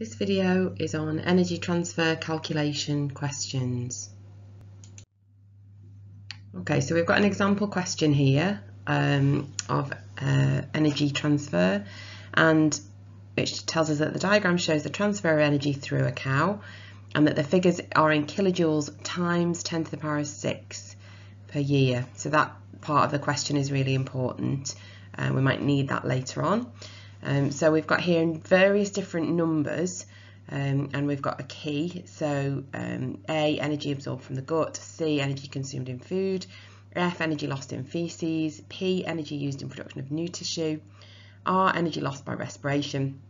This video is on energy transfer calculation questions. Okay, so we've got an example question here um, of uh, energy transfer and which tells us that the diagram shows the transfer of energy through a cow and that the figures are in kilojoules times 10 to the power of 6 per year. So that part of the question is really important. Uh, we might need that later on. Um, so we've got here in various different numbers um, and we've got a key. So um, A, energy absorbed from the gut, C, energy consumed in food, F, energy lost in feces, P, energy used in production of new tissue, R, energy lost by respiration,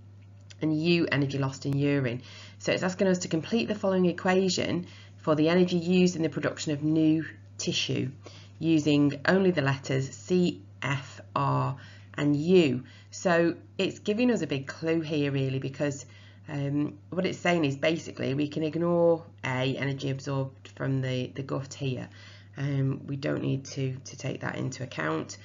and U, energy lost in urine. So it's asking us to complete the following equation for the energy used in the production of new tissue using only the letters C, F, R, and U. So it's giving us a big clue here really because um, what it's saying is basically we can ignore A, energy absorbed from the, the gut here. Um, we don't need to, to take that into account.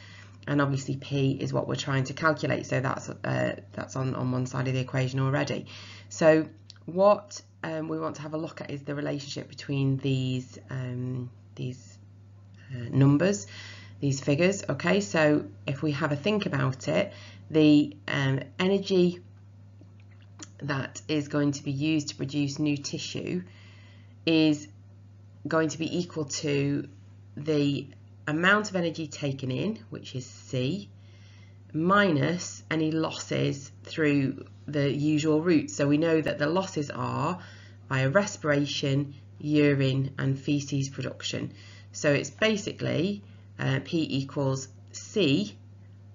And obviously P is what we're trying to calculate. So that's, uh, that's on, on one side of the equation already. So what um, we want to have a look at is the relationship between these, um, these uh, numbers these figures. Okay, so if we have a think about it, the um, energy that is going to be used to produce new tissue is going to be equal to the amount of energy taken in, which is C, minus any losses through the usual routes. So we know that the losses are via respiration, urine and feces production. So it's basically uh, P equals C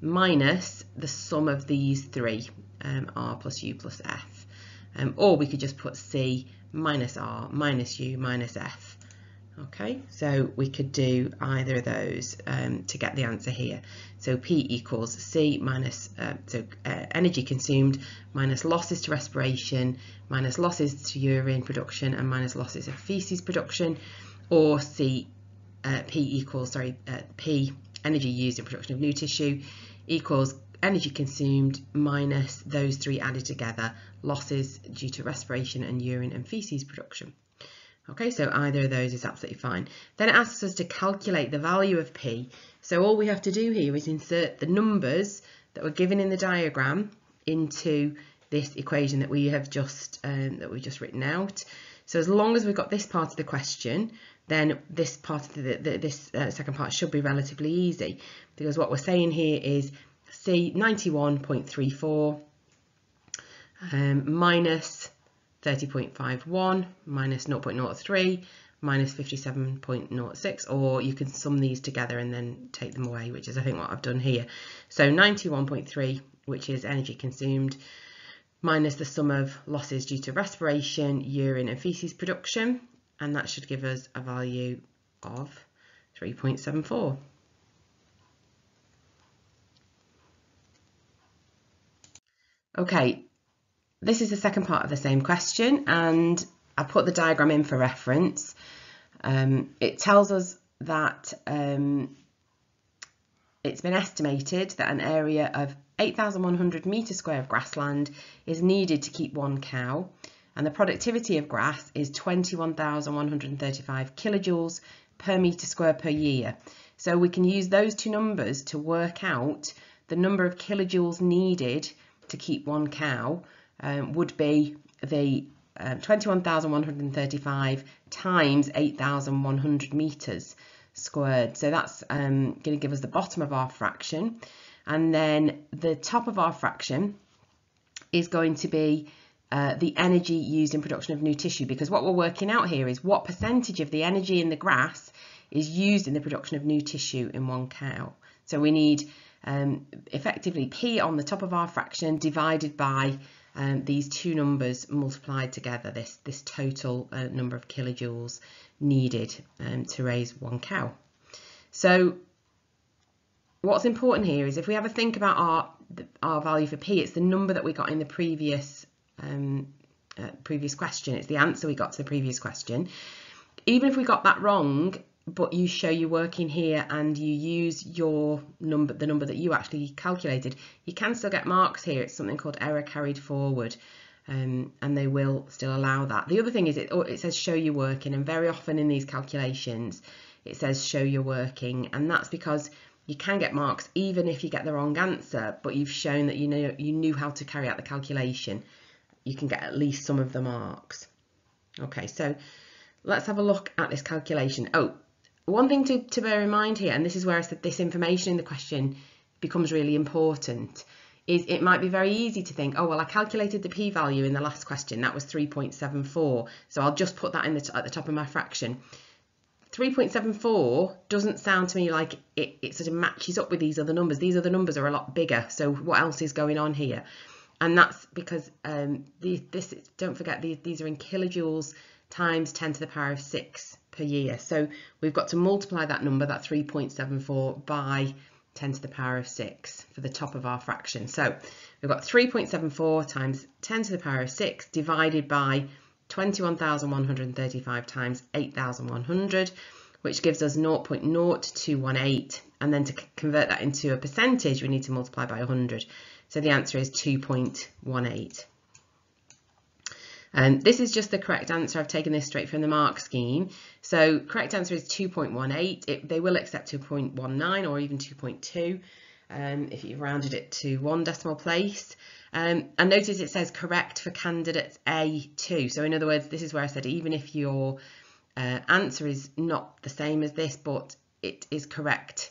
minus the sum of these three, um, R plus U plus F. Um, or we could just put C minus R minus U minus F. Okay, so we could do either of those um, to get the answer here. So P equals C minus, uh, so uh, energy consumed minus losses to respiration, minus losses to urine production and minus losses of feces production, or C uh, P equals, sorry, uh, P, energy used in production of new tissue, equals energy consumed minus those three added together, losses due to respiration and urine and feces production. Okay, so either of those is absolutely fine. Then it asks us to calculate the value of P. So all we have to do here is insert the numbers that were given in the diagram into this equation that we have just um, that we've just written out. So as long as we've got this part of the question, then this part of the, the this uh, second part should be relatively easy because what we're saying here is C 91.34 um, minus 30.51 minus 0.03 minus 57.06 or you can sum these together and then take them away which is I think what I've done here. So 91.3 which is energy consumed minus the sum of losses due to respiration, urine and faeces production and that should give us a value of 3.74. Okay, this is the second part of the same question and I put the diagram in for reference. Um, it tells us that um, it's been estimated that an area of 8,100 metres square of grassland is needed to keep one cow and the productivity of grass is 21,135 kilojoules per metre square per year. So we can use those two numbers to work out the number of kilojoules needed to keep one cow um, would be the uh, 21,135 times 8,100 metres squared. So that's um, going to give us the bottom of our fraction. And then the top of our fraction is going to be uh, the energy used in production of new tissue because what we're working out here is what percentage of the energy in the grass is used in the production of new tissue in one cow. So we need um, effectively P on the top of our fraction divided by um, these two numbers multiplied together, this, this total uh, number of kilojoules needed um, to raise one cow. So what's important here is if we have a think about our, our value for P, it's the number that we got in the previous um, uh, previous question. It's the answer we got to the previous question. Even if we got that wrong, but you show you're working here and you use your number, the number that you actually calculated, you can still get marks here. It's something called error carried forward. um, and they will still allow that. The other thing is it, it says show your working and very often in these calculations it says show your working and that's because you can get marks even if you get the wrong answer but you've shown that you know you knew how to carry out the calculation you can get at least some of the marks okay so let's have a look at this calculation oh one thing to, to bear in mind here and this is where I said this information in the question becomes really important is it might be very easy to think, oh, well, I calculated the p-value in the last question. That was 3.74. So I'll just put that in the at the top of my fraction. 3.74 doesn't sound to me like it, it sort of matches up with these other numbers. These other numbers are a lot bigger. So what else is going on here? And that's because um, the, this don't forget these, these are in kilojoules times 10 to the power of 6 per year. So we've got to multiply that number, that 3.74, by 10 to the power of 6 for the top of our fraction. So we've got 3.74 times 10 to the power of 6 divided by 21,135 times 8,100, which gives us 0.0218. And then to convert that into a percentage, we need to multiply by 100. So the answer is 2.18. Um, this is just the correct answer. I've taken this straight from the mark scheme. So correct answer is 2.18. they will accept 2.19 or even 2.2 um, if you've rounded it to one decimal place. Um, and notice it says correct for candidates A2. So in other words, this is where I said even if your uh, answer is not the same as this, but it is correct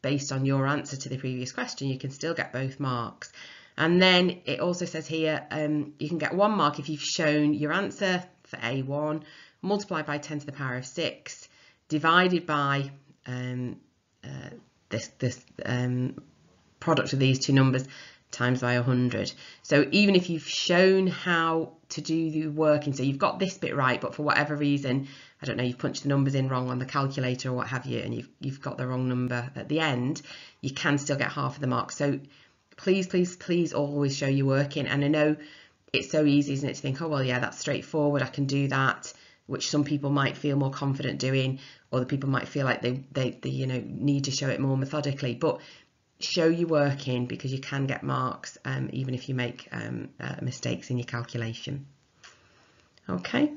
based on your answer to the previous question, you can still get both marks. And then it also says here, um, you can get one mark if you've shown your answer for A1, multiplied by 10 to the power of 6, divided by um, uh, this, this um, product of these two numbers times by 100. So even if you've shown how to do the working, so you've got this bit right, but for whatever reason, I don't know, you've punched the numbers in wrong on the calculator or what have you, and you've, you've got the wrong number at the end, you can still get half of the mark. So please, please, please always show your working. And I know it's so easy, isn't it, to think, oh, well, yeah, that's straightforward, I can do that, which some people might feel more confident doing, other people might feel like they, they, they you know, need to show it more methodically. But show your working because you can get marks um, even if you make um, uh, mistakes in your calculation. Okay.